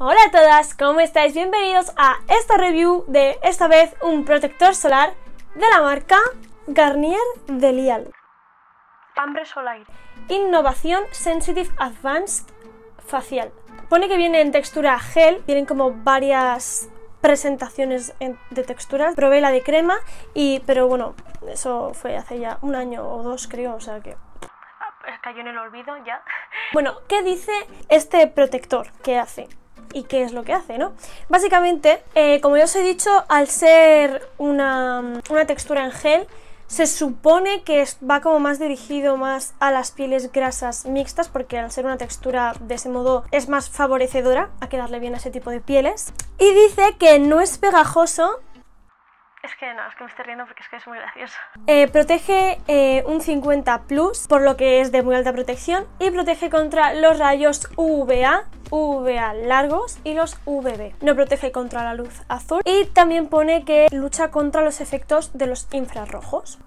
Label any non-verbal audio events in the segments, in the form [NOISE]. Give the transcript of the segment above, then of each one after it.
Hola a todas, ¿cómo estáis? Bienvenidos a esta review de esta vez un protector solar de la marca Garnier Delial. Ambre Solar. Innovación Sensitive Advanced Facial. Pone que viene en textura gel, tienen como varias presentaciones de texturas. Probé la de crema y pero bueno, eso fue hace ya un año o dos creo, o sea que Ah, cayó en el olvido ya. Bueno, ¿qué dice este protector? ¿Qué hace? ¿Y qué es lo que hace, no? Básicamente, eh, como ya os he dicho, al ser una, una textura en gel, se supone que va como más dirigido más a las pieles grasas mixtas porque al ser una textura de ese modo es más favorecedora a quedarle bien a ese tipo de pieles. Y dice que no es pegajoso es que no, es que me estoy riendo porque es que es muy gracioso. Eh, protege eh, un 50 plus, por lo que es de muy alta protección, y protege contra los rayos UVA, UVA largos y los UVB. No protege contra la luz azul y también pone que lucha contra los efectos de los infrarrojos.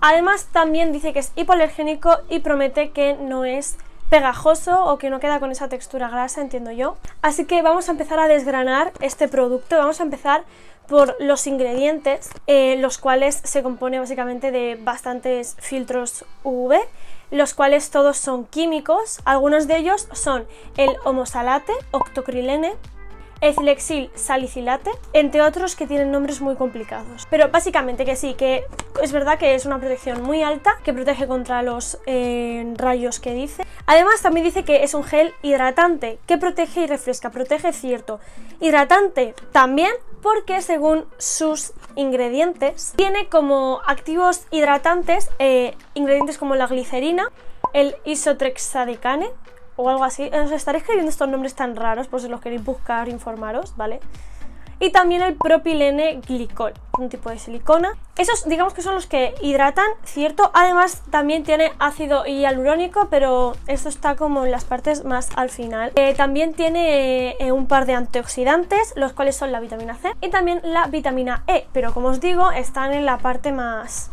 Además también dice que es hipoalergénico y promete que no es pegajoso o que no queda con esa textura grasa, entiendo yo. Así que vamos a empezar a desgranar este producto. Vamos a empezar por los ingredientes, eh, los cuales se compone básicamente de bastantes filtros UV, los cuales todos son químicos. Algunos de ellos son el homosalate, octocrilene, Ethilexil salicilate, entre otros que tienen nombres muy complicados. Pero básicamente que sí, que es verdad que es una protección muy alta, que protege contra los eh, rayos que dice. Además también dice que es un gel hidratante, que protege y refresca, protege cierto. Hidratante también porque según sus ingredientes tiene como activos hidratantes eh, ingredientes como la glicerina, el isotrexadicane, o algo así. Os estaré escribiendo estos nombres tan raros por si los queréis buscar, informaros, ¿vale? Y también el propilene glicol, un tipo de silicona. Esos digamos que son los que hidratan, ¿cierto? Además también tiene ácido hialurónico, pero esto está como en las partes más al final. Eh, también tiene eh, un par de antioxidantes, los cuales son la vitamina C y también la vitamina E, pero como os digo, están en la parte más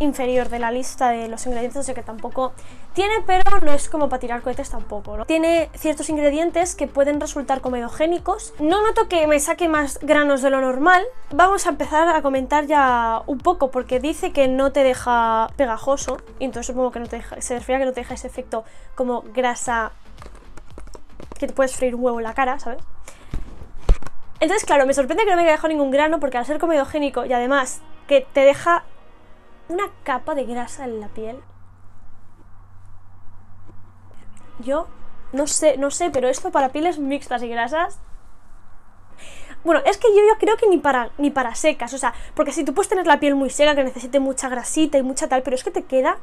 inferior de la lista de los ingredientes, sea que tampoco tiene, pero no es como para tirar cohetes tampoco, ¿no? Tiene ciertos ingredientes que pueden resultar comedogénicos. No noto que me saque más granos de lo normal. Vamos a empezar a comentar ya un poco, porque dice que no te deja pegajoso, y entonces supongo que no te deja, se refiere a que no te deja ese efecto como grasa que te puedes freír un huevo en la cara, ¿sabes? Entonces, claro, me sorprende que no me haya dejado ningún grano porque al ser comedogénico y además que te deja una capa de grasa en la piel. Yo no sé, no sé, pero esto para pieles mixtas y grasas. Bueno, es que yo, creo que ni para, ni para secas, o sea, porque si tú puedes tener la piel muy seca, que necesite mucha grasita y mucha tal, pero es que te queda.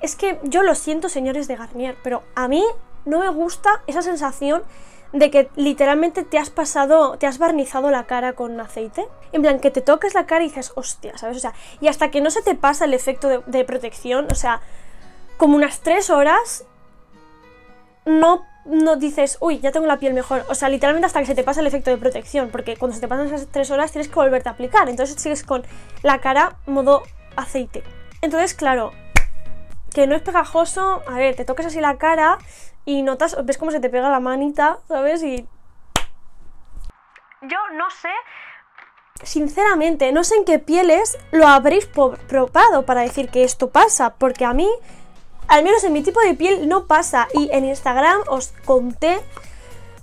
es que yo lo siento, señores de Garnier, pero a mí no me gusta esa sensación de que literalmente te has pasado, te has barnizado la cara con aceite. En plan, que te toques la cara y dices, hostia, ¿sabes? O sea, y hasta que no se te pasa el efecto de, protección, o sea, como unas tres horas, no, no dices, uy, ya tengo la piel mejor. O sea, literalmente hasta que se te pasa el efecto de protección, porque cuando se te pasan esas tres horas tienes que volverte a aplicar. Entonces sigues con la cara modo aceite. Entonces, claro, que no es pegajoso, a ver, te toques así la cara y notas, ves cómo se te pega la manita, ¿sabes? Y... Yo no sé... Sinceramente, no sé en qué pieles lo habréis probado para decir que esto pasa, porque a mí, al menos en mi tipo de piel, no pasa. Y en Instagram os conté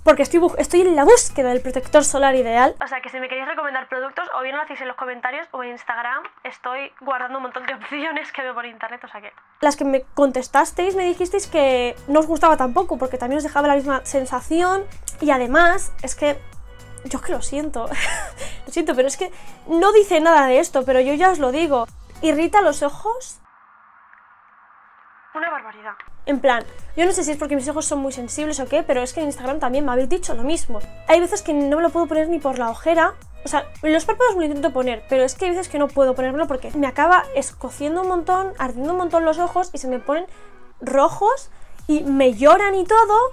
porque estoy, estoy en la búsqueda del protector solar ideal. O sea, que si me queréis recomendar productos, o bien lo hacéis en los comentarios o en Instagram, estoy guardando un montón de [LAUGHS] opciones que veo por internet, o sea que... Las que me contestasteis me dijisteis que no os gustaba tampoco, porque también os dejaba la misma sensación, y además, es que... Yo es que lo siento, [LAUGHS] lo siento, pero es que no dice nada de esto, pero yo ya os lo digo. Irrita los ojos una barbaridad. En plan, yo no sé si es porque mis ojos son muy sensibles o qué, pero es que en Instagram también me habéis dicho lo mismo. Hay veces que no me lo puedo poner ni por la ojera. O sea, los párpados me lo intento poner, pero es que hay veces que no puedo ponérmelo porque me acaba escociendo un montón, ardiendo un montón los ojos y se me ponen rojos y me lloran y todo.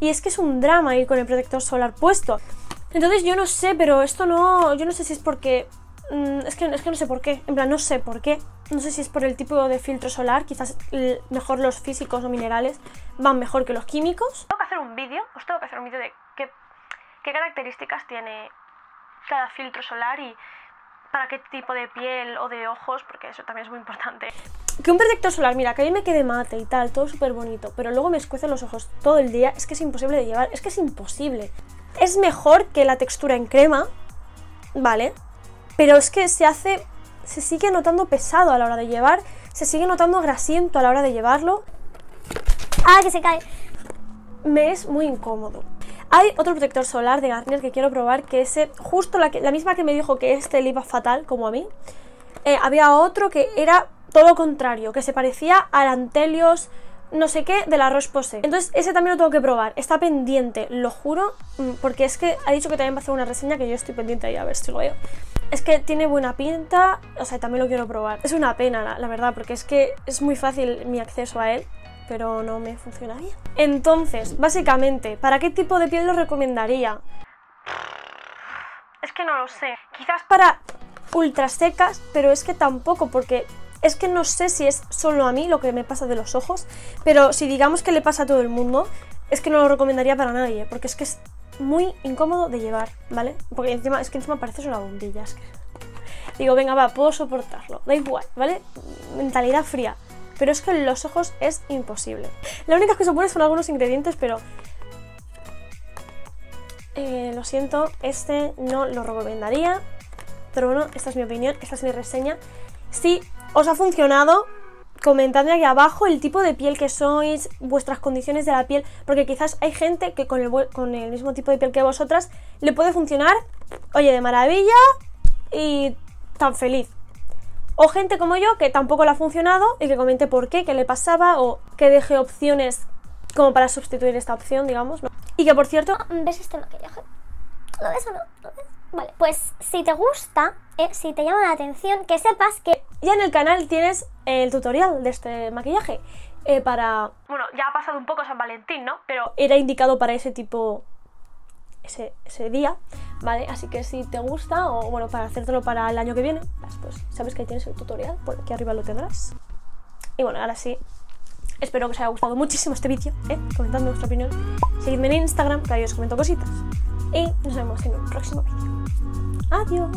Y es que es un drama ir con el protector solar puesto. Entonces yo no sé, pero esto no... Yo no sé si es porque Mm, es, que, es que no sé por qué. En plan, no sé por qué. No sé si es por el tipo de filtro solar. Quizás mejor los físicos o minerales van mejor que los químicos. Tengo que hacer un vídeo, os tengo que hacer un vídeo de qué, qué características tiene cada filtro solar y para qué tipo de piel o de ojos, porque eso también es muy importante. Que un protector solar, mira, que a mí me quede mate y tal, todo súper bonito, pero luego me escuecen los ojos todo el día, es que es imposible de llevar, es que es imposible. Es mejor que la textura en crema, ¿vale? Pero es que se hace, se sigue notando pesado a la hora de llevar, se sigue notando grasiento a la hora de llevarlo. ¡Ah, que se cae! Me es muy incómodo. Hay otro protector solar de Garnier que quiero probar, que es justo la, que, la misma que me dijo que este le iba fatal, como a mí. Eh, había otro que era todo lo contrario, que se parecía al Antelios no sé qué de la Roche-Posay. Entonces ese también lo tengo que probar, está pendiente, lo juro, mm, porque es que ha dicho que también va a hacer una reseña que yo estoy pendiente ahí a ver si lo veo. Es que tiene buena pinta, o sea, también lo quiero probar. Es una pena, la, la verdad, porque es que es muy fácil mi acceso a él, pero no me funciona bien. Entonces, básicamente, ¿para qué tipo de piel lo recomendaría? Es que no lo sé. Quizás para ultra secas, pero es que tampoco, porque es que no sé si es solo a mí lo que me pasa de los ojos, pero si digamos que le pasa a todo el mundo, es que no lo recomendaría para nadie, porque es que es muy incómodo de llevar, ¿vale? Porque encima, es que encima parece una bombilla, es que... Digo, venga, va, puedo soportarlo, da igual, ¿vale? Mentalidad fría. Pero es que en los ojos es imposible. La única que se pone son algunos ingredientes, pero... Eh, lo siento, este no lo recomendaría. Pero bueno, esta es mi opinión, esta es mi reseña. Si os ha funcionado, comentadme aquí abajo el tipo de piel que sois, vuestras condiciones de la piel, porque quizás hay gente que con el, con el mismo tipo de piel que vosotras le puede funcionar, oye, de maravilla y tan feliz. O gente como yo que tampoco le ha funcionado y que comente por qué, qué le pasaba o que deje opciones como para sustituir esta opción, digamos. ¿no? Y que por cierto... ¿Ves este maquillaje? ¿Lo ves o no? ¿Lo ves? Vale, pues si te gusta, eh, si te llama la atención, que sepas que ya en el canal tienes el tutorial de este maquillaje eh, para... Bueno, ya ha pasado un poco San Valentín, ¿no? Pero Era indicado para ese tipo... Ese, ese día, ¿vale? Así que si te gusta o bueno, para hacértelo para el año que viene, pues, pues sabes que ahí tienes el tutorial, por aquí arriba lo tendrás. Y bueno, ahora sí, espero que os haya gustado muchísimo este vídeo, ¿eh? comentadme vuestra opinión. Seguidme en Instagram, que ahí os comento cositas y nos vemos en un próximo vídeo. Adiós.